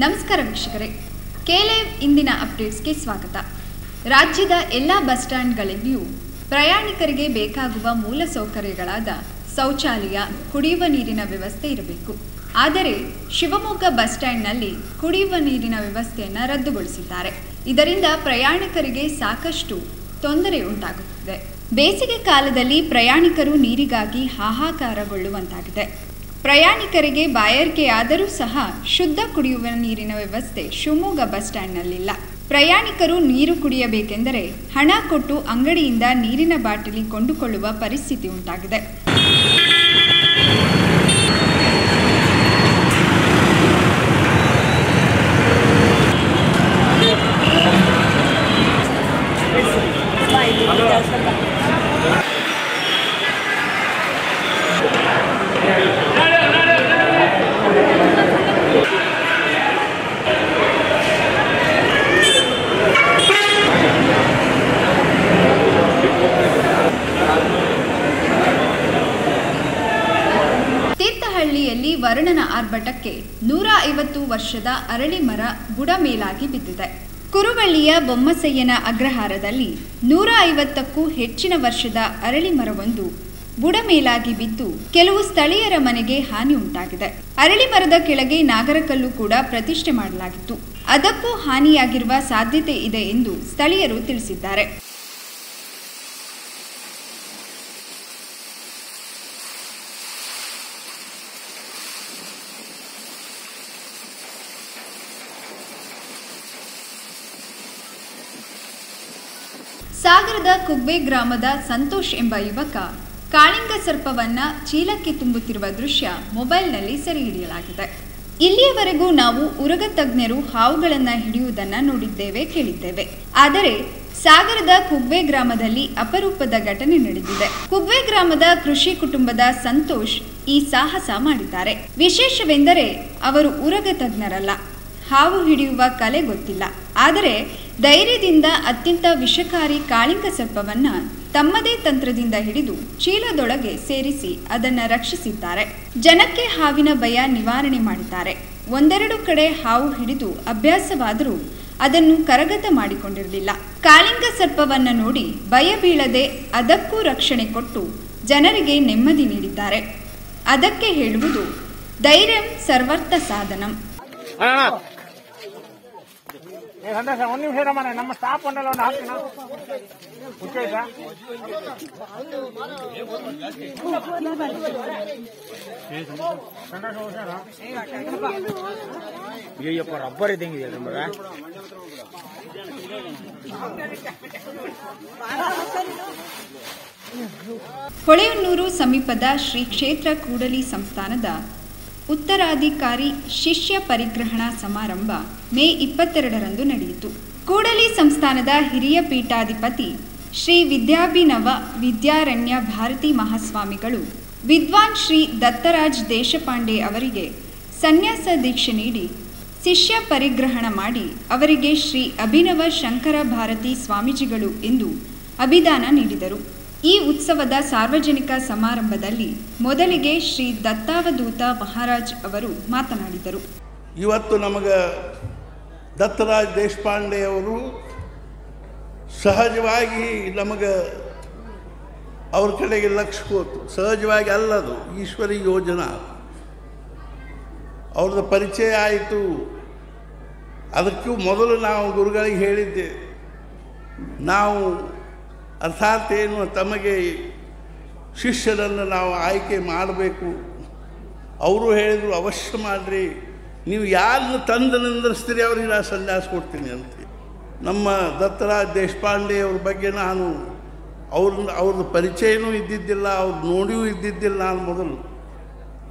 ನಮಸ್ಕಾರ ವೀಕ್ಷಕರೇ. ಕೆಲೇವ್ ಇಂದಿನ ಅಪ್ಡೇಟ್ಸ್ಗೆ ಸ್ವಾಗತ. ರಾಜ್ಯದ ಎಲ್ಲ ಬಸ್ ಸ್ಟ್ಯಾಂಡ್ಗಳಲ್ಲಿಯೂ ಪ್ರಯಾಣಿಕರಿಗೆ ಬೇಕಾಗುವ ಮೂಲ ಸೌಕರ್ಯಗಳಾದ ಶೌಚಾಲಯ, ಕುಡಿಯುವ ನೀರಿನ ವ್ಯವಸ್ಥೆ ಇರಬೇಕು. ಆದರೆ ಶಿವಮೊಗ್ಗ ಬಸ್ ಸ್ಟ್ಯಾಂಡ್ನಲ್ಲಿ ಕುಡಿಯುವ ನೀರಿನ ವ್ಯವಸ್ಥೆಯನ್ನು ರದ್ದುಗೊಳಿಸಿದ್ದಾರೆ. ಇದರಿಂದ ಪ್ರಯಾಣಿಕರಿಗೆ ಸಾಕಷ್ಟು ತೊಂದರೆ ಉಂಟಾಗುತ್ತಿದೆ. ಬೇಸಿಗೆ ಕಾಲದಲ್ಲಿ ಪ್ರಯಾಣಿಕರು ನೀರಿಗಾಗಿ ಹಾಹಾಕಾರಗೊಳ್ಳುವಂತಾಗಿದೆ. ಪ್ರಯಾಣಿಕರಿಗೆ ಬಾಯಾರಿಕೆಯಾದರೂ ಸಹ ಶುದ್ಧ ಕುಡಿಯುವ ನೀರಿನ ವ್ಯವಸ್ಥೆ ಶಿವಮೊಗ್ಗ ಬಸ್ ಸ್ಟ್ಯಾಂಡ್ನಲ್ಲಿಲ್ಲ. ಪ್ರಯಾಣಿಕರು ನೀರು ಕುಡಿಯಬೇಕೆಂದರೆ ಹಣ ಕೊಟ್ಟು ಅಂಗಡಿಯಿಂದ ನೀರಿನ ಬಾಟಲಿ ಕೊಂಡುಕೊಳ್ಳುವ ಪರಿಸ್ಥಿತಿ ಉಂಟಾಗಿದೆ. ವರುಣನ ಆರ್ಭಟಕ್ಕೆ ನೂರ ಐವತ್ತು ವರ್ಷದ ಅರಳಿ ಮರ ಬುಡ ಮೇಲಾಗಿ ಬಿದ್ದಿದೆ. ಕುರುವಳ್ಳಿಯ ಬೊಮ್ಮಸಯ್ಯನ ಅಗ್ರಹಾರದಲ್ಲಿ ನೂರ ಐವತ್ತಕ್ಕೂ ಹೆಚ್ಚಿನ ವರ್ಷದ ಅರಳಿ ಮರವೊಂದು ಬುಡ ಮೇಲಾಗಿ ಬಿದ್ದು ಕೆಲವು ಸ್ಥಳೀಯರ ಮನೆಗೆ ಹಾನಿ ಉಂಟಾಗಿದೆ. ಅರಳಿ ಮರದ ಕೆಳಗೆ ನಾಗರಕಲ್ಲು ಕೂಡ ಪ್ರತಿಷ್ಠೆ ಮಾಡಲಾಗಿತ್ತು. ಅದಕ್ಕೂ ಹಾನಿಯಾಗಿರುವ ಸಾಧ್ಯತೆ ಇದೆ ಎಂದು ಸ್ಥಳೀಯರು ತಿಳಿಸಿದ್ದಾರೆ. ಸಾಗರದ ಕುಗ್ಬೆ ಗ್ರಾಮದ ಸಂತೋಷ್ ಎಂಬ ಯುವಕ ಕಾಳಿಂಗ ಸರ್ಪವನ್ನ ಚೀಲಕ್ಕೆ ತುಂಬುತ್ತಿರುವ ದೃಶ್ಯ ಮೊಬೈಲ್ನಲ್ಲಿ ಸೆರೆ ಹಿಡಿಯಲಾಗಿದೆ. ಇಲ್ಲಿಯವರೆಗೂ ನಾವು ಉರಗ ತಜ್ಞರು ಹಾವುಗಳನ್ನು ಹಿಡಿಯುವುದನ್ನ ನೋಡಿದ್ದೇವೆ ಕೇಳಿದ್ದೇವೆ. ಆದರೆ ಸಾಗರದ ಕುಗ್ವೆ ಗ್ರಾಮದಲ್ಲಿ ಅಪರೂಪದ ಘಟನೆ ನಡೆದಿದೆ. ಕುಗ್ವೆ ಗ್ರಾಮದ ಕೃಷಿ ಕುಟುಂಬದ ಸಂತೋಷ್ ಈ ಸಾಹಸ ಮಾಡಿದ್ದಾರೆ. ವಿಶೇಷವೆಂದರೆ ಅವರು ಉರಗ ತಜ್ಞರಲ್ಲ. ಹಾವು ಹಿಡಿಯುವ ಕಲೆ ಗೊತ್ತಿಲ್ಲ. ಆದರೆ ಧೈರ್ಯದಿಂದ ಅತ್ಯಂತ ವಿಷಕಾರಿ ಕಾಳಿಂಗ ಸರ್ಪವನ್ನ ತಮ್ಮದೇ ತಂತ್ರದಿಂದ ಹಿಡಿದು ಚೀಲದೊಳಗೆ ಸೇರಿಸಿ ಅದನ್ನು ರಕ್ಷಿಸಿದ್ದಾರೆ. ಜನಕ್ಕೆ ಹಾವಿನ ಭಯ ನಿವಾರಣೆ ಮಾಡಿದ್ದಾರೆ. ಒಂದೆರಡು ಕಡೆ ಹಾವು ಹಿಡಿದು ಅಭ್ಯಾಸವಾದರೂ ಅದನ್ನು ಕರಗತ ಮಾಡಿಕೊಂಡಿರಲಿಲ್ಲ. ಕಾಳಿಂಗ ಸರ್ಪವನ್ನ ನೋಡಿ ಭಯ ಬೀಳದೆ ಅದಕ್ಕೂ ರಕ್ಷಣೆ ಕೊಟ್ಟು ಜನರಿಗೆ ನೆಮ್ಮದಿ ನೀಡಿದ್ದಾರೆ. ಅದಕ್ಕೆ ಹೇಳುವುದು, ಧೈರ್ಯಂ ಸರ್ವರ್ಥ ಸಾಧನಂ. ಸಂದೇಶ ಒಂದು ನಿಮಿಷ ಇರಮ್ಮ ನಮ್ಮ ಸ್ಟಾಪ್ ಒಂದಲ್ಲ, ಒಂದು ಹಾಕ್ತೀನಿ. ಹುಷಾರ? ಅಯ್ಯಪ್ಪ ರಬ್ಬರ್ ಇದ್ದಂಗಿದೆ ನಮಗೆ. ಹೊಳೆಯನ್ನೂರು ಸಮೀಪದ ಶ್ರೀ ಕ್ಷೇತ್ರ ಕೂಡಲಿ ಸಂಸ್ಥಾನದ ಉತ್ತರಾಧಿಕಾರಿ ಶಿಷ್ಯ ಪರಿಗ್ರಹಣ ಸಮಾರಂಭ ಮೇ ಇಪ್ಪತ್ತೆರಡರಂದು ನಡೆಯಿತು. ಕೂಡಲಿ ಸಂಸ್ಥಾನದ ಹಿರಿಯ ಪೀಠಾಧಿಪತಿ ಶ್ರೀ ವಿದ್ಯಾಭಿನವ ವಿದ್ಯಾರಣ್ಯ ಭಾರತಿ ಮಹಾಸ್ವಾಮಿಗಳು, ವಿದ್ವಾನ್ ಶ್ರೀ ದತ್ತರಾಜ್ ದೇಶಪಾಂಡೆ ಅವರಿಗೆ ಸನ್ಯಾಸ ದೀಕ್ಷೆ ನೀಡಿ, ಶಿಷ್ಯ ಪರಿಗ್ರಹಣ ಮಾಡಿ ಅವರಿಗೆ ಶ್ರೀ ಅಭಿನವ ಶಂಕರ ಭಾರತಿ ಸ್ವಾಮೀಜಿಗಳು ಎಂದು ಅಭಿದಾನ ನೀಡಿದರು. ಈ ಉತ್ಸವದ ಸಾರ್ವಜನಿಕ ಸಮಾರಂಭದಲ್ಲಿ ಮೊದಲಿಗೆ ಶ್ರೀ ದತ್ತಾವಧೂತ ಮಹಾರಾಜ್ ಅವರು ಮಾತನಾಡಿದರು. ಇವತ್ತು ನಮಗೆ ದತ್ತರಾಜ್ ದೇಶಪಾಂಡೆ ಅವರು ಸಹಜವಾಗಿ ನಮಗೆ ಅವ್ರ ಕಡೆಗೆ ಲಕ್ಷ ಹೋತು ಸಹಜವಾಗಿ ಅಲ್ಲದು, ಈಶ್ವರಿ ಯೋಜನಾ. ಅವ್ರದ್ದು ಪರಿಚಯ ಆಯಿತು. ಅದಕ್ಕೂ ಮೊದಲು ನಾವು ಗುರುಗಳಿಗೆ ಹೇಳಿದ್ದೆ, ನಾವು ಅರ್ಥಾತ್ ಏನು ತಮಗೆ ಶಿಷ್ಯರನ್ನು ನಾವು ಆಯ್ಕೆ ಮಾಡಬೇಕು. ಅವರು ಹೇಳಿದರು ಅವಶ್ಯ ಮಾಡಿರಿ. ನೀವು ಯಾರನ್ನು ತಂದು ನಿಂದಿಸ್ತೀರಿ ಅವ್ರಿಗೆ ನಾನು ಸನ್ಯಾಸ ಕೊಡ್ತೀನಿ ಅಂತ. ನಮ್ಮ ದತ್ತರಾಜ್ ದೇಶಪಾಂಡೆ ಅವ್ರ ಬಗ್ಗೆ ನಾನು ಅವ್ರ ಅವ್ರದ್ದು ಪರಿಚಯನೂ ಇದ್ದಿದ್ದಿಲ್ಲ ಅವ್ರು ನೋಡಿಯೂ ಇದ್ದಿದ್ದಿಲ್ಲ ನಾನು ಮೊದಲು.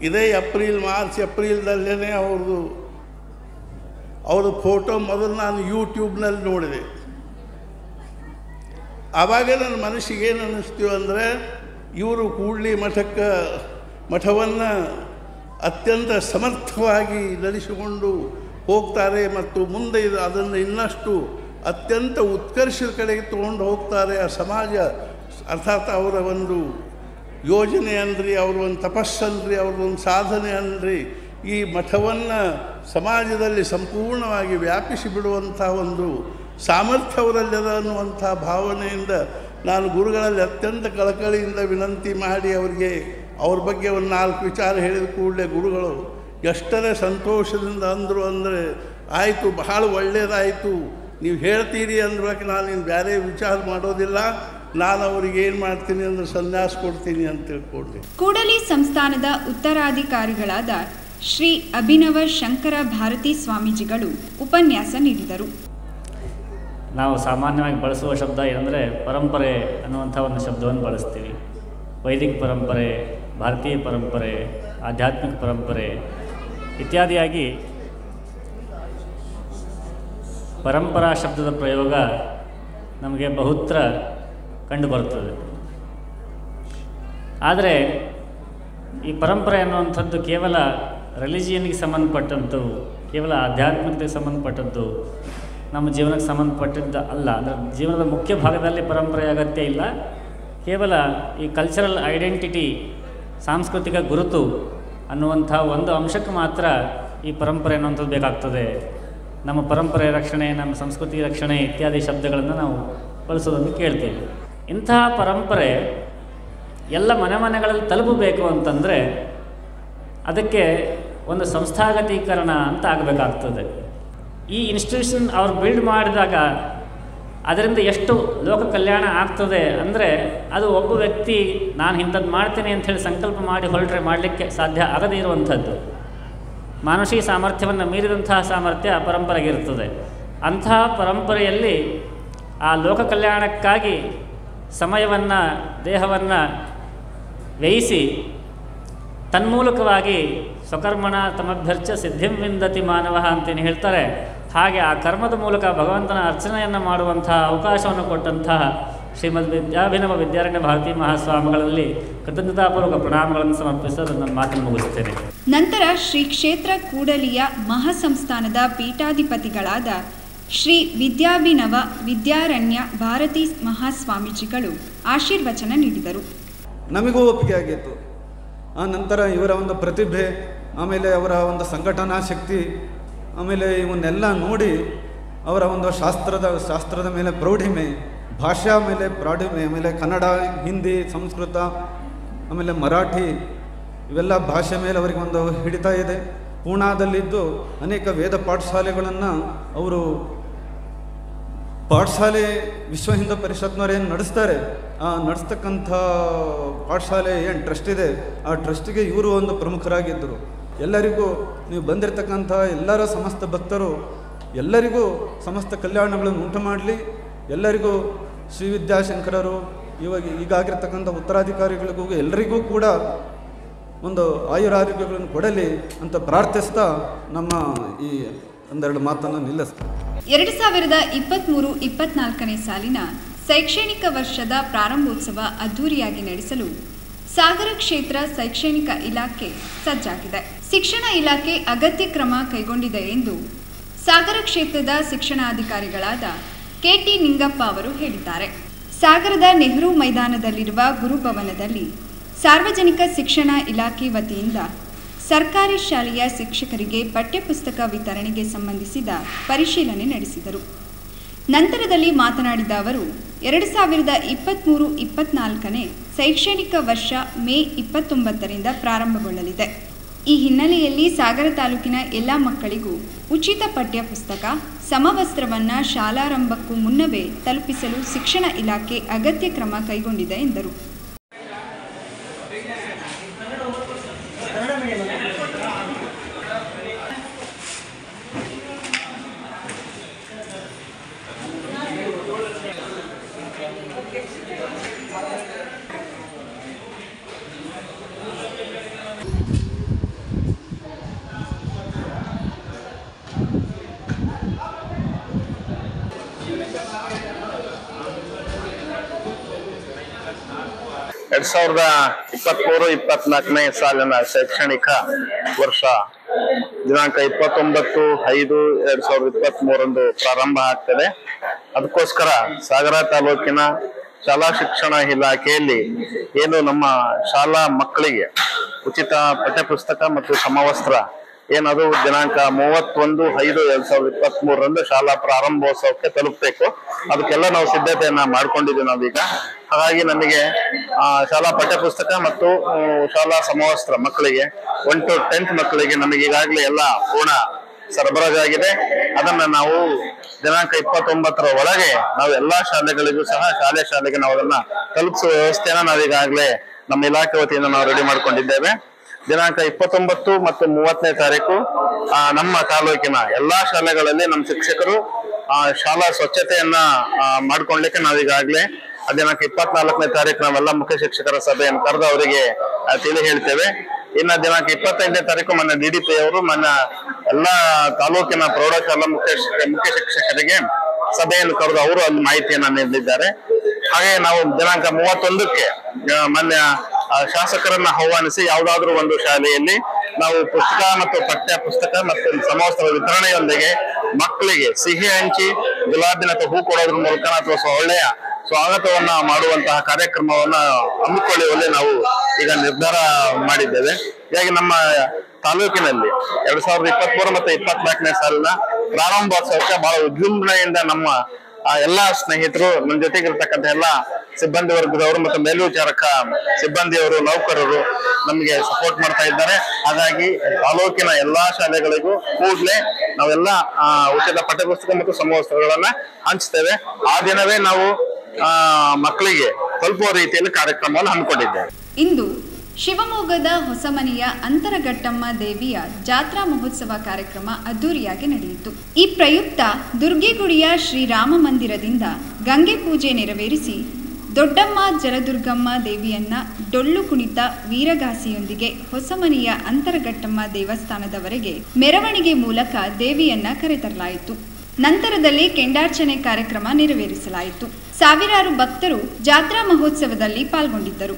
ಇದೇ ಏಪ್ರಿಲ್, ಮಾರ್ಚ್ ಏಪ್ರಿಲ್ದಲ್ಲೇ ಅವ್ರದ್ದು ಅವ್ರದ್ದು ಫೋಟೋ ಮೊದಲು ನಾನು ಯೂಟ್ಯೂಬ್ನಲ್ಲಿ ನೋಡಿದೆ. ಆವಾಗ ನನ್ನ ಮನಸ್ಸಿಗೆ ಏನು ಅನ್ನಿಸ್ತೀವಿ ಅಂದರೆ, ಇವರು ಕೂಡ್ಲಿ ಮಠಕ್ಕೆ, ಮಠವನ್ನು ಅತ್ಯಂತ ಸಮರ್ಥವಾಗಿ ನಡೆಸಿಕೊಂಡು ಹೋಗ್ತಾರೆ ಮತ್ತು ಮುಂದೆ ಇದು ಅದನ್ನು ಇನ್ನಷ್ಟು ಅತ್ಯಂತ ಉತ್ಕರ್ಷದ ಕಡೆಗೆ ತೊಗೊಂಡು ಹೋಗ್ತಾರೆ. ಆ ಸಮಾಜ ಅರ್ಥಾತ್ ಅವರ ಒಂದು ಯೋಜನೆ ಅನ್ರಿ, ಅವ್ರ ಒಂದು ತಪಸ್ಸನ್ರಿ ಅವ್ರದ್ದೊಂದು ಸಾಧನೆ ಅನ್ರಿ. ಈ ಮಠವನ್ನು ಸಮಾಜದಲ್ಲಿ ಸಂಪೂರ್ಣವಾಗಿ ವ್ಯಾಪಿಸಿ ಬಿಡುವಂಥ ಒಂದು ಸಾಮರ್ಥ್ಯ ಅವರಲ್ಲದ ಅನ್ನುವಂಥ ಭಾವನೆಯಿಂದ ನಾನು ಗುರುಗಳಲ್ಲಿ ಅತ್ಯಂತ ಕಳಕಳಿಯಿಂದ ವಿನಂತಿ ಮಾಡಿ ಅವರಿಗೆ ಅವ್ರ ಬಗ್ಗೆ ಒಂದು ನಾಲ್ಕು ವಿಚಾರ ಹೇಳಿದ ಕೂಡಲೇ ಗುರುಗಳು, ಎಷ್ಟರೇ ಸಂತೋಷದಿಂದ ಅಂದರು ಅಂದರೆ, ಆಯಿತು, ಬಹಳ ಒಳ್ಳೆಯದಾಯಿತು ನೀವು ಹೇಳ್ತೀರಿ ಅಂದ್ರೆ ನಾನು ನೀನು ಬೇರೆ ವಿಚಾರ ಮಾಡೋದಿಲ್ಲ, ನಾನು ಅವ್ರಿಗೆ ಏನು ಮಾಡ್ತೀನಿ ಅಂದ್ರೆ ಸನ್ಯಾಸ ಕೊಡ್ತೀನಿ ಅಂತ ತಿಳ್ಕೊಂಡೆ. ಕೂಡಲಿ ಸಂಸ್ಥಾನದ ಉತ್ತರಾಧಿಕಾರಿಗಳಾದ ಶ್ರೀ ಅಭಿನವ ಶಂಕರ ಭಾರತಿ ಸ್ವಾಮೀಜಿಗಳು ಉಪನ್ಯಾಸ ನೀಡಿದರು. ನಾವು ಸಾಮಾನ್ಯವಾಗಿ ಬಳಸುವ ಶಬ್ದ ಏನಂದರೆ ಪರಂಪರೆ ಅನ್ನುವಂಥ ಒಂದು ಶಬ್ದವನ್ನು ಬಳಸ್ತೀವಿ. ವೈದಿಕ ಪರಂಪರೆ, ಭಾರತೀಯ ಪರಂಪರೆ, ಆಧ್ಯಾತ್ಮಿಕ ಪರಂಪರೆ ಇತ್ಯಾದಿಯಾಗಿ ಪರಂಪರಾ ಶಬ್ದದ ಪ್ರಯೋಗ ನಮಗೆ ಬಹುತ್ರ ಕಂಡುಬರುತ್ತದೆ. ಆದರೆ ಈ ಪರಂಪರೆ ಅನ್ನುವಂಥದ್ದು ಕೇವಲ ರಿಲಿಜಿಯನ್ಗೆ ಸಂಬಂಧಪಟ್ಟಂಥವು ಕೇವಲ ಆಧ್ಯಾತ್ಮಿಕತೆಗೆ ಸಂಬಂಧಪಟ್ಟದ್ದು ನಮ್ಮ ಜೀವನಕ್ಕೆ ಸಂಬಂಧಪಟ್ಟಿದ್ದ ಅಲ್ಲ. ಅದರ ಜೀವನದ ಮುಖ್ಯ ಭಾಗದಲ್ಲಿ ಪರಂಪರೆ ಅಗತ್ಯ ಇಲ್ಲ. ಕೇವಲ ಈ ಕಲ್ಚರಲ್ ಐಡೆಂಟಿಟಿ ಸಾಂಸ್ಕೃತಿಕ ಗುರುತು ಅನ್ನುವಂಥ ಒಂದು ಅಂಶಕ್ಕೆ ಮಾತ್ರ ಈ ಪರಂಪರೆ ಅನ್ನುವಂಥದ್ದು ಬೇಕಾಗ್ತದೆ. ನಮ್ಮ ಪರಂಪರೆ ರಕ್ಷಣೆ, ನಮ್ಮ ಸಂಸ್ಕೃತಿ ರಕ್ಷಣೆ ಇತ್ಯಾದಿ ಶಬ್ದಗಳನ್ನು ನಾವು ಬಳಸೋದನ್ನು ಕೇಳ್ತೇವೆ. ಇಂತಹ ಪರಂಪರೆ ಎಲ್ಲ ಮನೆ ಮನೆಗಳಲ್ಲಿ ತಲುಪಬೇಕು ಅಂತಂದರೆ ಅದಕ್ಕೆ ಒಂದು ಸಂಸ್ಥಾಗತೀಕರಣ ಅಂತ ಆಗಬೇಕಾಗ್ತದೆ. ಈ ಇನ್ಸ್ಟಿಟ್ಯೂಷನ್ ಅವ್ರು ಬಿಲ್ಡ್ ಮಾಡಿದಾಗ ಅದರಿಂದ ಎಷ್ಟು ಲೋಕ ಕಲ್ಯಾಣ ಆಗ್ತದೆ ಅಂದರೆ ಅದು ಒಬ್ಬ ವ್ಯಕ್ತಿ, ನಾನು ಇಂಥದ್ದು ಮಾಡ್ತೇನೆ ಅಂಥೇಳಿ ಸಂಕಲ್ಪ ಮಾಡಿ ಹೊರಟ್ರೆ ಮಾಡಲಿಕ್ಕೆ ಸಾಧ್ಯ ಆಗದೇ ಇರುವಂಥದ್ದು. ಮಾನುಷಿ ಸಾಮರ್ಥ್ಯವನ್ನು ಮೀರಿದಂತಹ ಸಾಮರ್ಥ್ಯ ಪರಂಪರೆಗಿರ್ತದೆ ಅಂತಹ ಪರಂಪರೆಯಲ್ಲಿ ಆ ಲೋಕ ಕಲ್ಯಾಣಕ್ಕಾಗಿ ಸಮಯವನ್ನು, ದೇಹವನ್ನು ವ್ಯಯಿಸಿ ತನ್ಮೂಲಕವಾಗಿ ಸ್ವಕರ್ಮಣ ತಮಭ್ಯರ್ಚ ಸಿದ್ಧಿಂ ವಿಂದತಿ ಮಾನವ ಅಂತೇನು ಹೇಳ್ತಾರೆ. ಹಾಗೆ ಆ ಕರ್ಮದ ಮೂಲಕ ಭಗವಂತನ ಅರ್ಚನೆಯನ್ನು ಮಾಡುವಂತಹ ಅವಕಾಶವನ್ನು ಕೊಟ್ಟಂತಹ ಶ್ರೀಮದ್ ವಿದ್ಯಾಭಿನವ ವಿದ್ಯಾರಣ್ಯ ಭಾರತೀ ಮಹಾಸ್ವಾಮಿಗಳಲ್ಲಿ ಕೃತಜ್ಞತಾಪೂರ್ವಕ ಪ್ರಣಾಮಗಳನ್ನು ಸಮರ್ಪಿಸಲು ನನ್ನ ಮಾತನ್ನು ಮುಗಿಸುತ್ತೇನೆ. ನಂತರ ಶ್ರೀ ಕ್ಷೇತ್ರ ಕೂಡಲಿಯ ಮಹಾಸಂಸ್ಥಾನದ ಪೀಠಾಧಿಪತಿಗಳಾದ ಶ್ರೀ ವಿದ್ಯಾಭಿನವ ವಿದ್ಯಾರಣ್ಯ ಭಾರತೀ ಮಹಾಸ್ವಾಮೀಜಿಗಳು ಆಶೀರ್ವಚನ ನೀಡಿದರು. ನಮಗೂ ಒಪ್ಪಿಗೆ ಆಗಿತ್ತು. ಆ ನಂತರ ಇವರ ಒಂದು ಪ್ರತಿಭೆ ಆಮೇಲೆ ಅವರ ಒಂದು ಸಂಘಟನಾ ಶಕ್ತಿ ಆಮೇಲೆ ಇವನ್ನೆಲ್ಲ ನೋಡಿ ಅವರ ಒಂದು ಶಾಸ್ತ್ರದ ಶಾಸ್ತ್ರದ ಮೇಲೆ ಪ್ರೌಢಿಮೆ, ಭಾಷಾ ಮೇಲೆ ಪ್ರೌಢಿಮೆ, ಆಮೇಲೆ ಕನ್ನಡ, ಹಿಂದಿ, ಸಂಸ್ಕೃತ, ಆಮೇಲೆ ಮರಾಠಿ, ಇವೆಲ್ಲ ಭಾಷೆ ಮೇಲೆ ಅವರಿಗೆ ಒಂದು ಹಿಡಿತ ಇದೆ. ಪೂನಾದಲ್ಲಿದ್ದು ಅನೇಕ ವೇದ ಪಾಠಶಾಲೆಗಳನ್ನು ಅವರು ಪಾಠಶಾಲೆ ವಿಶ್ವ ಹಿಂದೂ ಪರಿಷತ್ನವ್ರು ಏನು ನಡೆಸ್ತಾರೆ? ಆ ನಡೆಸ್ತಕ್ಕಂಥ ಪಾಠಶಾಲೆ ಏನು ಟ್ರಸ್ಟ್ ಇದೆ? ಆ ಟ್ರಸ್ಟಿಗೆ ಇವರು ಒಂದು ಪ್ರಮುಖರಾಗಿದ್ದರು. ಎಲ್ಲರಿಗೂ ನೀವು ಬಂದಿರತಕ್ಕಂಥ ಎಲ್ಲರ ಸಮಸ್ತ ಭಕ್ತರು, ಎಲ್ಲರಿಗೂ ಸಮಸ್ತ ಕಲ್ಯಾಣಗಳನ್ನು ಉಂಟು ಮಾಡಲಿ. ಎಲ್ಲರಿಗೂ ಶ್ರೀ ವಿದ್ಯಾಶಂಕರರು ಇವಾಗ ಈಗಾಗಿರ್ತಕ್ಕಂಥ ಉತ್ತರಾಧಿಕಾರಿಗಳಿಗೂ ಎಲ್ಲರಿಗೂ ಕೂಡ ಒಂದು ಆಯುರಾರೋಗ್ಯಗಳನ್ನು ಕೊಡಲಿ ಅಂತ ಪ್ರಾರ್ಥಿಸ್ತಾ ನಮ್ಮ ಈ ಒಂದೆರಡು ಮಾತನ್ನು ನಿಲ್ಲಿಸ್ತೇವೆ ಎರಡು ಸಾವಿರದ ಇಪ್ಪತ್ತ್ಮೂರು ಇಪ್ಪತ್ನಾಲ್ಕನೇ ಸಾಲಿನ ಶೈಕ್ಷಣಿಕ ವರ್ಷದ ಪ್ರಾರಂಭೋತ್ಸವ ಅದ್ಧೂರಿಯಾಗಿ ನಡೆಸಲು ಸಾಗರ ಕ್ಷೇತ್ರ ಶೈಕ್ಷಣಿಕ ಇಲಾಖೆ ಸಜ್ಜಾಗಿದೆ. ಶಿಕ್ಷಣ ಇಲಾಖೆ ಅಗತ್ಯ ಕ್ರಮ ಕೈಗೊಂಡಿದೆ ಎಂದು ಸಾಗರ ಕ್ಷೇತ್ರದ ಶಿಕ್ಷಣಾಧಿಕಾರಿಗಳಾದ ಕೆಟಿ ನಿಂಗಪ್ಪ ಅವರು ಹೇಳಿದ್ದಾರೆ. ಸಾಗರದ ನೆಹರು ಮೈದಾನದಲ್ಲಿರುವ ಗುರುಭವನದಲ್ಲಿ ಸಾರ್ವಜನಿಕ ಶಿಕ್ಷಣ ಇಲಾಖೆ ವತಿಯಿಂದ ಸರ್ಕಾರಿ ಶಾಲೆಯ ಶಿಕ್ಷಕರಿಗೆ ಪಠ್ಯಪುಸ್ತಕ ವಿತರಣೆಗೆ ಸಂಬಂಧಿಸಿದ ಪರಿಶೀಲನೆ ನಡೆಸಿದರು. ನಂತರದಲ್ಲಿ ಮಾತನಾಡಿದ ಅವರು, ಎರಡು ಸಾವಿರದ ಇಪ್ಪತ್ತ್ಮೂರು ಇಪ್ಪತ್ನಾಲ್ಕನೇ ಶೈಕ್ಷಣಿಕ ವರ್ಷ ಮೇ ಇಪ್ಪತ್ತೊಂಬತ್ತರಿಂದ ಪ್ರಾರಂಭಗೊಳ್ಳಲಿದೆ. ಈ ಹಿನ್ನೆಲೆಯಲ್ಲಿ ಸಾಗರ ತಾಲೂಕಿನ ಎಲ್ಲ ಮಕ್ಕಳಿಗೂ ಉಚಿತ ಪಠ್ಯಪುಸ್ತಕ ಸಮವಸ್ತ್ರವನ್ನು ಶಾಲಾರಂಭಕ್ಕೂ ಮುನ್ನವೇ ತಲುಪಿಸಲು ಶಿಕ್ಷಣ ಇಲಾಖೆ ಅಗತ್ಯ ಕ್ರಮ ಕೈಗೊಂಡಿದೆ ಎಂದರು. ಸಾವಿರದ ಇಪ್ಪತ್ಮೂರು, ಇಪ್ಪತ್ನಾಲ್ಕನೇ ಸಾಲಿನ ಶೈಕ್ಷಣಿಕ ವರ್ಷ. ದಿನಾಂಕ ಇಪ್ಪತ್ತೊಂಬತ್ತು ಐದು ಎರಡ್ ಸಾವಿರದ ಇಪ್ಪತ್ತ್ ಮೂರಂದು ಪ್ರಾರಂಭ ಆಗ್ತದೆ. ಅದಕ್ಕೋಸ್ಕರ ಸಾಗರ ತಾಲೂಕಿನ ಶಾಲಾ ಶಿಕ್ಷಣ ಇಲಾಖೆಯಲ್ಲಿ ಏನು ನಮ್ಮ ಶಾಲಾ ಮಕ್ಕಳಿಗೆ ಉಚಿತ ಪಠ್ಯಪುಸ್ತಕ ಮತ್ತು ಸಮವಸ್ತ್ರ ಏನದು ದಿನಾಂಕ ಮೂವತ್ತೊಂದು ಐದು ಎರಡ್ ಸಾವಿರದ ಇಪ್ಪತ್ತ್ ಮೂರರಂದು ಶಾಲಾ ಪ್ರಾರಂಭೋತ್ಸವಕ್ಕೆ ತಲುಪಬೇಕು. ಅದಕ್ಕೆಲ್ಲ ನಾವು ಸಿದ್ಧತೆಯನ್ನ ಮಾಡ್ಕೊಂಡಿದ್ದೀವಿ ನಾವೀಗ. ಹಾಗಾಗಿ ನಮಗೆ ಶಾಲಾ ಪಠ್ಯಪುಸ್ತಕ ಮತ್ತು ಶಾಲಾ ಸಮವಸ್ತ್ರ ಮಕ್ಕಳಿಗೆ ಒನ್ ಟು ಟೆಂತ್ ಮಕ್ಕಳಿಗೆ ನಮಗೆ ಈಗಾಗಲೇ ಎಲ್ಲ ಪೂರ್ಣ ಸರಬರಾಜಾಗಿದೆ ಅದನ್ನ ನಾವು ದಿನಾಂಕ ಇಪ್ಪತ್ತೊಂಬತ್ತರ ಒಳಗೆ ನಾವು ಎಲ್ಲಾ ಶಾಲೆಗಳಿಗೂ ಸಹ ಶಾಲೆ ಶಾಲೆಗೆ ನಾವು ಅದನ್ನ ತಲುಪಿಸುವ ವ್ಯವಸ್ಥೆಯನ್ನ ನಾವೀಗಾಗಲೇ ನಮ್ಮ ಇಲಾಖೆ ವತಿಯಿಂದ ನಾವು ರೆಡಿ ಮಾಡ್ಕೊಂಡಿದ್ದೇವೆ. ದಿನಾಂಕ ಇಪ್ಪತ್ತೊಂಬತ್ತು ಮತ್ತು ಮೂವತ್ತನೇ ತಾರೀಕು ನಮ್ಮ ತಾಲೂಕಿನ ಎಲ್ಲಾ ಶಾಲೆಗಳಲ್ಲಿ ನಮ್ಮ ಶಿಕ್ಷಕರು ಶಾಲಾ ಸ್ವಚ್ಛತೆಯನ್ನ ಮಾಡ್ಕೊಳ್ಲಿಕ್ಕೆ ನಾವೀಗಾಗಲೇ ದಿನಾಂಕ ಇಪ್ಪತ್ನಾಲ್ಕನೇ ತಾರೀಕು ನಾವೆಲ್ಲ ಮುಖ್ಯ ಶಿಕ್ಷಕರ ಸಭೆಯನ್ನು ಕರೆದು ಅವರಿಗೆ ತಿಳಿ ಹೇಳ್ತೇವೆ. ಇನ್ನ ದಿನಾಂಕ ಇಪ್ಪತ್ತೈದನೇ ತಾರೀಕು ಮೊನ್ನೆ ಡಿ ಡಿ ಪಿ ಅವರು ಮೊನ್ನೆ ಎಲ್ಲ ತಾಲೂಕಿನ ಪ್ರೌಢಶಾಲಾ ಮುಖ್ಯ ಮುಖ್ಯ ಶಿಕ್ಷಕರಿಗೆ ಸಭೆಯನ್ನು ಕರೆದು ಅವರು ಅಲ್ಲಿ ಮಾಹಿತಿಯನ್ನು ನೀಡಿದ್ದಾರೆ. ಹಾಗೆ ನಾವು ದಿನಾಂಕ ಮೂವತ್ತೊಂದಕ್ಕೆ ಮೊನ್ನೆ ಶಾಸಕರನ್ನ ಆಹ್ವಾನಿಸಿ ಯಾವುದಾದ್ರೂ ಒಂದು ಶಾಲೆಯಲ್ಲಿ ನಾವು ಪುಸ್ತಕ ಮತ್ತು ಪಠ್ಯ ಪುಸ್ತಕ ಮತ್ತು ಸಮವಸ್ತ್ರ ವಿತರಣೆಯೊಂದಿಗೆ ಮಕ್ಕಳಿಗೆ ಸಿಹಿ ಹಂಚಿ, ಗುಲಾಬಿನ ಅಥವಾ ಹೂ ಕೊಡೋದ್ರ ಮೂಲಕ ಅಥವಾ ಒಳ್ಳೆಯ ಸ್ವಾಗತವನ್ನ ಮಾಡುವಂತಹ ಕಾರ್ಯಕ್ರಮವನ್ನ ಹಮ್ಮಿಕೊಳ್ಳುವಲ್ಲಿ ನಾವು ಈಗ ನಿರ್ಧಾರ ಮಾಡಿದ್ದೇವೆ. ಹೀಗಾಗಿ ನಮ್ಮ ತಾಲೂಕಿನಲ್ಲಿ ಎರಡ್ ಸಾವಿರದ ಇಪ್ಪತ್ಮೂರು ಮತ್ತು ಇಪ್ಪತ್ನಾಲ್ಕನೇ ಸಾಲಿನ ಪ್ರಾರಂಭೋತ್ಸವಕ್ಕೆ ಬಹಳ ವಿಜೃಂಭಣೆಯಿಂದ ನಮ್ಮ, ಆ, ಎಲ್ಲಾ ಸ್ನೇಹಿತರು ನನ್ನ ಜೊತೆಗಿರ್ತಕ್ಕಂಥ ಎಲ್ಲಾ ಸಿಬ್ಬಂದಿ ವರ್ಗದವರು ಮತ್ತು ಮೇಲ್ವಿಚಾರಕ ಸಿಬ್ಬಂದಿಯವರು, ನೌಕರರು ನಮಗೆ ಸಪೋರ್ಟ್ ಮಾಡ್ತಾ ಇದ್ದಾರೆ. ಹಾಗಾಗಿ ತಾಲೂಕಿನ ಎಲ್ಲಾ ಶಾಲೆಗಳಿಗೂ ಕೂಡಲೇ ನಾವೆಲ್ಲ ಉಚಿತ ಪಠ್ಯಪುಸ್ತಕ ಮತ್ತು ಸಮವಸ್ತ್ರಗಳನ್ನ ಹಂಚ್ತೇವೆ. ಆ ದಿನವೇ ನಾವು ಮಕ್ಕಳಿಗೆ ತಲುಪುವ ರೀತಿಯಲ್ಲಿ ಕಾರ್ಯಕ್ರಮವನ್ನು ಹಮ್ಮಿಕೊಂಡಿದ್ದೇವೆ ಇಂದು ಶಿವಮೊಗ್ಗದ ಹೊಸಮನೆಯ ಅಂತರಘಟ್ಟಮ್ಮ ದೇವಿಯ ಜಾತ್ರಾ ಮಹೋತ್ಸವ ಕಾರ್ಯಕ್ರಮ ಅದ್ದೂರಿಯಾಗಿ ನಡೆಯಿತು. ಈ ಪ್ರಯುಕ್ತ ದುರ್ಗಿಗುಡಿಯ ಶ್ರೀರಾಮ ಮಂದಿರದಿಂದ ಗಂಗೆ ಪೂಜೆ ನೆರವೇರಿಸಿ ದೊಡ್ಡಮ್ಮ ಜಲದುರ್ಗಮ್ಮ ದೇವಿಯನ್ನ ಡೊಳ್ಳು ಕುಣಿತ ವೀರಗಾಸಿಯೊಂದಿಗೆ ಹೊಸಮನೆಯ ಅಂತರಘಟ್ಟಮ್ಮ ದೇವಸ್ಥಾನದವರೆಗೆ ಮೆರವಣಿಗೆ ಮೂಲಕ ದೇವಿಯನ್ನ ಕರೆತರಲಾಯಿತು. ನಂತರದಲ್ಲಿ ಕೆಂಡಾರ್ಚನೆ ಕಾರ್ಯಕ್ರಮ ನೆರವೇರಿಸಲಾಯಿತು. ಸಾವಿರಾರು ಭಕ್ತರು ಜಾತ್ರಾ ಮಹೋತ್ಸವದಲ್ಲಿ ಪಾಲ್ಗೊಂಡಿದ್ದರು.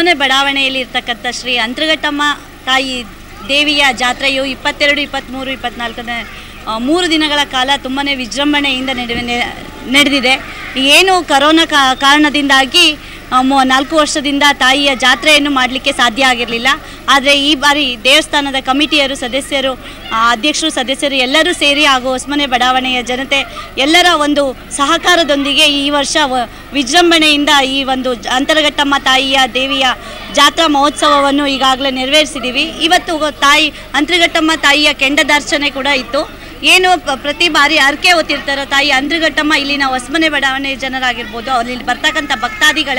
ಹೊಸಮನೆ ಬಡಾವಣೆಯಲ್ಲಿ ಇರ್ತಕ್ಕಂಥ ಶ್ರೀ ಅಂತರಘಟ್ಟಮ್ಮ ತಾಯಿ ದೇವಿಯ ಜಾತ್ರೆಯು ಇಪ್ಪತ್ತೆರಡು ಇಪ್ಪತ್ತ್ಮೂರು ಇಪ್ಪತ್ನಾಲ್ಕನೇ ಆ, ಮೂರು ದಿನಗಳ ಕಾಲ ತುಂಬಾ ವಿಜೃಂಭಣೆಯಿಂದ ನಡೆ ನಡೆದಿದೆ. ಏನು ಕರೋನಾ ಕಾರಣದಿಂದಾಗಿ ನಾಲ್ಕು ವರ್ಷದಿಂದ ತಾಯಿಯ ಜಾತ್ರೆಯನ್ನು ಮಾಡಲಿಕ್ಕೆ ಸಾಧ್ಯ ಆಗಿರಲಿಲ್ಲ. ಆದರೆ ಈ ಬಾರಿ ದೇವಸ್ಥಾನದ ಕಮಿಟಿಯರು, ಸದಸ್ಯರು ಅಧ್ಯಕ್ಷರು, ಸದಸ್ಯರು ಎಲ್ಲರೂ ಸೇರಿ ಹಾಗೂ ಹೊಸಮನೆ ಬಡಾವಣೆಯ ಜನತೆ ಎಲ್ಲರ ಒಂದು ಸಹಕಾರದೊಂದಿಗೆ ಈ ವರ್ಷ ವಿಜೃಂಭಣೆಯಿಂದ ಈ ಒಂದು ಅಂತರಘಟ್ಟಮ್ಮ ತಾಯಿಯ ದೇವಿಯ ಜಾತ್ರಾ ಮಹೋತ್ಸವವನ್ನು ಈಗಾಗಲೇ ನೆರವೇರಿಸಿದ್ದೀವಿ ಇವತ್ತು ತಾಯಿ, ಅಂತರಘಟ್ಟಮ್ಮ ತಾಯಿಯ ಕೆಂಡದಾರ್ಚನೆ ಕೂಡ ಇತ್ತು. ಏನು ಪ್ರತಿ ಬಾರಿ ಹರಕೆ ಹೊತ್ತಿರ್ತಾರೋ ತಾಯಿ ಅಂದ್ರಗಟ್ಟಮ್ಮ ಇಲ್ಲಿನ ಹೊಸಮನೆ ಬಡಾವಣೆ ಜನರಾಗಿರ್ಬೋದು. ಅಲ್ಲಿ ಬರ್ತಕ್ಕಂಥ ಭಕ್ತಾದಿಗಳ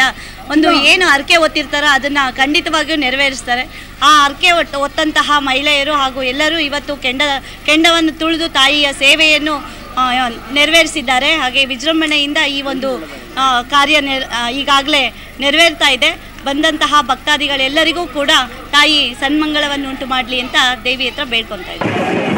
ಒಂದು ಏನು ಹರಕೆ ಹೊತ್ತಿರ್ತಾರೋ ಅದನ್ನು ಖಂಡಿತವಾಗಿಯೂ ನೆರವೇರಿಸ್ತಾರೆ. ಆ ಹರಕೆ ಒಟ್ಟು ಒತ್ತಂತಹ ಮಹಿಳೆಯರು ಹಾಗೂ ಎಲ್ಲರೂ ಇವತ್ತು ಕೆಂಡ ಕೆಂಡವನ್ನು ತುಳಿದು ತಾಯಿಯ ಸೇವೆಯನ್ನು ನೆರವೇರಿಸಿದ್ದಾರೆ. ಹಾಗೆ ವಿಜೃಂಭಣೆಯಿಂದ ಈ ಒಂದು ಕಾರ್ಯ ನೆರ ಈಗಾಗಲೇ ನೆರವೇರ್ತಾ ಇದೆ. ಬಂದಂತಹ ಭಕ್ತಾದಿಗಳೆಲ್ಲರಿಗೂ ಕೂಡ ತಾಯಿ ಸನ್ಮಂಗಳವನ್ನು ಉಂಟು ಮಾಡಲಿ ಅಂತ ದೇವಿ ಹತ್ರ ಬೇಡ್ಕೊತಾ ಇದ್ದಾರೆ.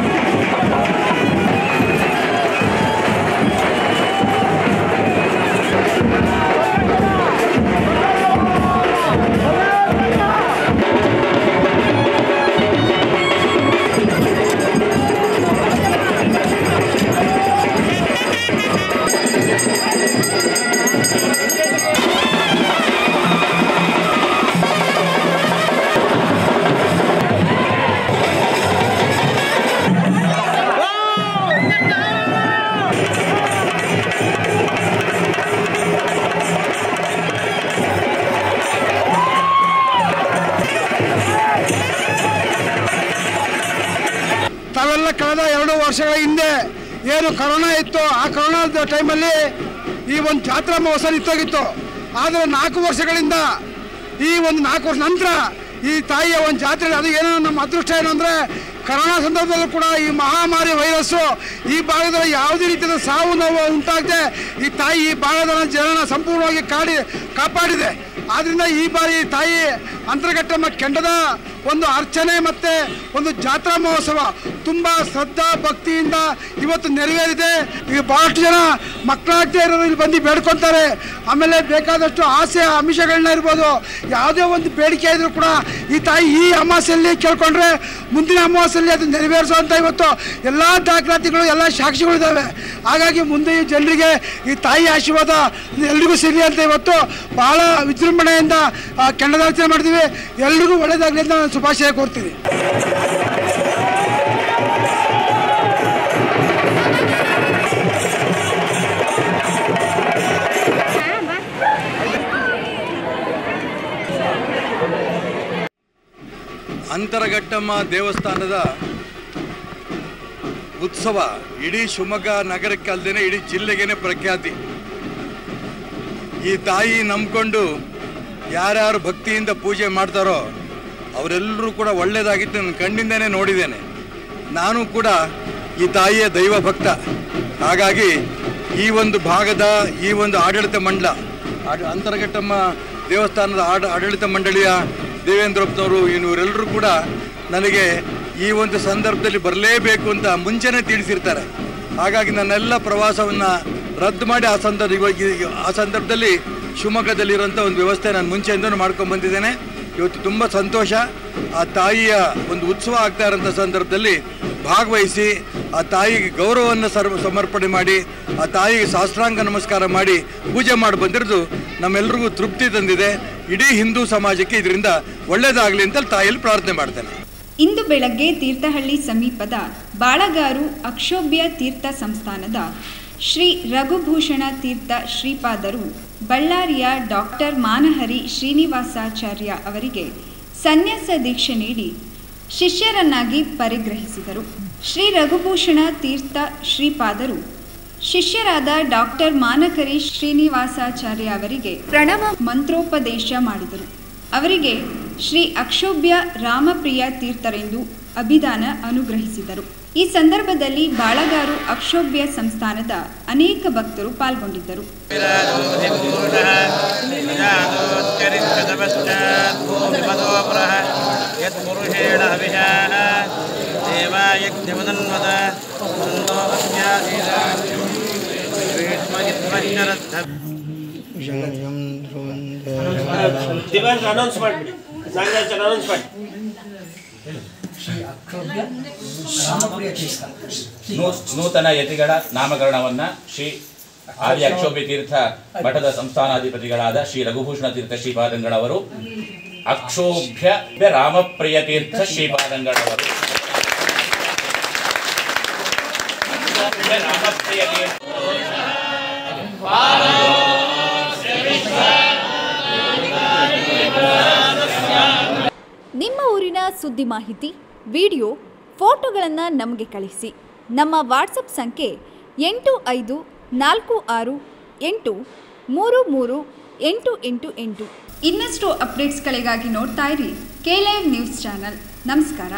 ತಾವೆಲ್ಲ ಕಳೆದ ಎರಡು ವರ್ಷಗಳ ಹಿಂದೆ ಏನು ಕರೋನಾ ಇತ್ತು, ಆ ಕರೋನಾದ ಟೈಮಲ್ಲಿ ಈ ಒಂದು ಜಾತ್ರಾ ಮಹೋತ್ಸವ ನಿಂತೋಗಿತ್ತು ಆದರೆ ನಾಲ್ಕು ವರ್ಷಗಳಿಂದ ಈ ಒಂದು ನಾಲ್ಕು ವರ್ಷ ನಂತರ ಈ ತಾಯಿಯ ಒಂದು ಜಾತ್ರೆ ಅದು ಏನೋ ನಮ್ಮ ಅದೃಷ್ಟ ಏನು ಅಂದರೆ ಕರೋನಾ ಸಂದರ್ಭದಲ್ಲೂ ಕೂಡ ಈ ಮಹಾಮಾರಿ ವೈರಸ್ಸು ಈ ಭಾಗದಲ್ಲಿ ಯಾವುದೇ ರೀತಿಯ ಸಾವು ನೋವು ಉಂಟಾಗದೆ ಈ ತಾಯಿ ಈ ಭಾಗದ ಜನನ ಸಂಪೂರ್ಣವಾಗಿ ಕಾಡಿ ಕಾಪಾಡಿದೆ. ಆದ್ದರಿಂದ ಈ ಬಾರಿ ತಾಯಿ ಅಂತರ್ಘಟ್ಟಮ್ಮ ಕೆಂಡದ ಒಂದು ಅರ್ಚನೆ ಮತ್ತು ಒಂದು ಜಾತ್ರಾ ಮಹೋತ್ಸವ ತುಂಬ ಶ್ರದ್ಧಾ ಭಕ್ತಿಯಿಂದ ಇವತ್ತು ನೆರವೇರಿದೆ. ಈಗ ಭಾಳಷ್ಟು ಜನ ಮಕ್ಕಳಾಗ್ತಾ ಇರೋರು ಇಲ್ಲಿ ಬಂದು ಬೇಡ್ಕೊತಾರೆ. ಆಮೇಲೆ ಬೇಕಾದಷ್ಟು ಆಸೆ ಆಮಿಷಗಳನ್ನ ಇರ್ಬೋದು. ಯಾವುದೇ ಒಂದು ಬೇಡಿಕೆ ಇದ್ರು ಕೂಡ ಈ ತಾಯಿ ಈ ಅಮಾವಾಸ್ಯಲ್ಲಿ ಕೇಳ್ಕೊಂಡ್ರೆ ಮುಂದಿನ ಅಮಾವಾಸ್ಯಲ್ಲಿ ಅದು ನೆರವೇರಿಸುವಂಥ ಇವತ್ತು ಎಲ್ಲ ದಾಖಲಾತಿಗಳು, ಎಲ್ಲ ಸಾಕ್ಷಿಗಳು ಇದ್ದಾವೆ ಹಾಗಾಗಿ ಮುಂದೆ ಜನರಿಗೆ ಈ ತಾಯಿ ಆಶೀರ್ವಾದ ಎಲ್ರಿಗೂ ಸಿಗಲಿ ಅಂತ ಇವತ್ತು ಬಹಳ ವಿಜೃಂಭಣೆಯಿಂದ ಕೆಂಡದಾರ್ಚನೆ ಮಾಡ್ತೀವಿ. ಎಲ್ರಿಗೂ ಒಳ್ಳೇದಾಗಲಿ ಅಂತ ನಾನು ಶುಭಾಶಯ ಕೋರ್ತೀನಿ. ಅಂತರಘಟ್ಟಮ್ಮ ದೇವಸ್ಥಾನದ ಉತ್ಸವ ಇಡೀ ಶಿವಮೊಗ್ಗ ನಗರಕ್ಕೆ ಅಲ್ಲದೆ ಇಡೀ ಜಿಲ್ಲೆಗೇನೆ ಪ್ರಖ್ಯಾತಿ. ಈ ತಾಯಿ ನಂಬ್ಕೊಂಡು ಯಾರ್ಯಾರು ಭಕ್ತಿಯಿಂದ ಪೂಜೆ ಮಾಡ್ತಾರೋ ಅವರೆಲ್ಲರೂ ಕೂಡ ಒಳ್ಳೆಯದಾಗಿತ್ತು ನನ್ನ ಕಣ್ಣಿಂದನೇ ನೋಡಿದ್ದೇನೆ. ನಾನು ಕೂಡ ಈ ತಾಯಿಯ ದೈವ ಭಕ್ತ. ಹಾಗಾಗಿ ಈ ಒಂದು ಭಾಗದ ಈ ಒಂದು ಆಡಳಿತ ಮಂಡಲ ಅಂತರಘಟ್ಟಮ್ಮ ದೇವಸ್ಥಾನದ ಆಡ ಆಡಳಿತ ಮಂಡಳಿಯ ದೇವೇಂದ್ರಪ್ಪನವರು ಇವರೆಲ್ಲರೂ ಕೂಡ ನನಗೆ ಈ ಒಂದು ಸಂದರ್ಭದಲ್ಲಿ ಬರಲೇಬೇಕು ಅಂತ ಮುಂಚೆನೇ ತಿಳಿಸಿರ್ತಾರೆ. ಹಾಗಾಗಿ ನನ್ನೆಲ್ಲ ಪ್ರವಾಸವನ್ನು ರದ್ದು ಮಾಡಿ ಆ ಸಂದರ್ಭ ಆ ಸಂದರ್ಭದಲ್ಲಿ ಶಿವಮೊಗ್ಗದಲ್ಲಿರುವಂಥ ಒಂದು ವ್ಯವಸ್ಥೆ ನಾನು ಮುಂಚೆಯಿಂದನೂ ಮಾಡ್ಕೊಂಡು ಬಂದಿದ್ದೇನೆ. ಇವತ್ತು ತುಂಬ ಸಂತೋಷ. ಆ ತಾಯಿಯ ಒಂದು ಉತ್ಸವ ಆಗ್ತಾ ಇರೋಂಥ ಸಂದರ್ಭದಲ್ಲಿ ಭಾಗವಹಿಸಿ ಆ ತಾಯಿಗೆ ಗೌರವವನ್ನು ಸಮರ್ಪಣೆ ಮಾಡಿ, ಆ ತಾಯಿಗೆ ಶಾಸ್ತ್ರಾಂಗ ನಮಸ್ಕಾರ ಮಾಡಿ ಪೂಜೆ ಮಾಡಿ ಬಂದಿರೋದು ನಮ್ಮೆಲ್ರಿಗೂ ತೃಪ್ತಿ ತಂದಿದೆ. ಇಡೀ ಹಿಂದೂ ಸಮಾಜಕ್ಕೆ ಇದರಿಂದ ಒಳ್ಳೆಯದಾಗಲಿ ಅಂತ ತಾಯಿಯಲ್ಲಿ ಪ್ರಾರ್ಥನೆ ಮಾಡ್ತೇನೆ. ಇಂದು ಬೆಳಗ್ಗೆ ತೀರ್ಥಹಳ್ಳಿ ಸಮೀಪದ ಬಾಳಗಾರು ಅಕ್ಷೋಭ್ಯ ತೀರ್ಥ ಸಂಸ್ಥಾನದ ಶ್ರೀ ರಘುಭೂಷಣ ತೀರ್ಥ ಶ್ರೀಪಾದರು, ಬಳ್ಳಾರಿಯ ಡಾಕ್ಟರ್ ಮಾನಹರಿ ಶ್ರೀನಿವಾಸಾಚಾರ್ಯ ಅವರಿಗೆ ಸನ್ಯಾಸ ದೀಕ್ಷೆ ನೀಡಿ ಶಿಷ್ಯರನ್ನಾಗಿ ಪರಿಗ್ರಹಿಸಿದರು. ಶ್ರೀ ರಘುಭೂಷಣ ತೀರ್ಥ ಶ್ರೀಪಾದರು, ಶಿಷ್ಯರಾದ ಡಾಕ್ಟರ್ ಮಾನಕರಿ ಶ್ರೀನಿವಾಸಾಚಾರ್ಯ ಅವರಿಗೆ ಪ್ರಣವ ಮಂತ್ರೋಪದೇಶ ಮಾಡಿದರು. ಅವರಿಗೆ ಶ್ರೀ ಅಕ್ಷೋಭ್ಯ ರಾಮಪ್ರಿಯ ತೀರ್ಥರೆಂದು ಅಭಿದಾನ ಅನುಗ್ರಹಿಸಿದರು. ಈ ಸಂದರ್ಭದಲ್ಲಿ ಬಾಳಗಾರು ಅಕ್ಷೋಭ್ಯ ಸಂಸ್ಥಾನದ ಅನೇಕ ಭಕ್ತರು ಪಾಲ್ಗೊಂಡಿದ್ದರು. ಅನೌನ್ಸ್ ಮಾಡ್ಬಿಡಿ ಅನೌನ್ಸ್ ಮಾಡಿ. ನೂತನ ಯತಿಗಳ ನಾಮಕರಣವನ್ನ ಶ್ರೀ ಆದಿ ಅಕ್ಷೋಭಿ ತೀರ್ಥ ಮಠದ ಸಂಸ್ಥಾನಾಧಿಪತಿಗಳಾದ ಶ್ರೀ ರಘುಭೂಷಣ ತೀರ್ಥ ಶ್ರೀಪಾದಂಗಳವರು ಅಕ್ಷೋಭ್ಯ ರಾಮಪ್ರಿಯ ತೀರ್ಥ ಶ್ರೀಪಾದಂಗಳವರು. ರಾಮಪ್ರಿಯ ತೀರ್ಥ ನಿಮ್ಮ ಊರಿನ ಸುದ್ದಿ ಮಾಹಿತಿ ವಿಡಿಯೋ, ಫೋಟೋಗಳನ್ನು ನಮಗೆ ಕಳಿಸಿ. ನಮ್ಮ ವಾಟ್ಸಪ್ ಸಂಖ್ಯೆ ಎಂಟು ಐದು ನಾಲ್ಕು ಆರು ಎಂಟು ಮೂರು ಮೂರು ಎಂಟು ಎಂಟು ಎಂಟು. ಇನ್ನಷ್ಟು ಅಪ್ಡೇಟ್ಸ್ಗಳಿಗಾಗಿ ನೋಡ್ತಾ ಇರಿ ಕೆ ಲೈವ್ ನ್ಯೂಸ್ ಚಾನಲ್ ನಮಸ್ಕಾರ.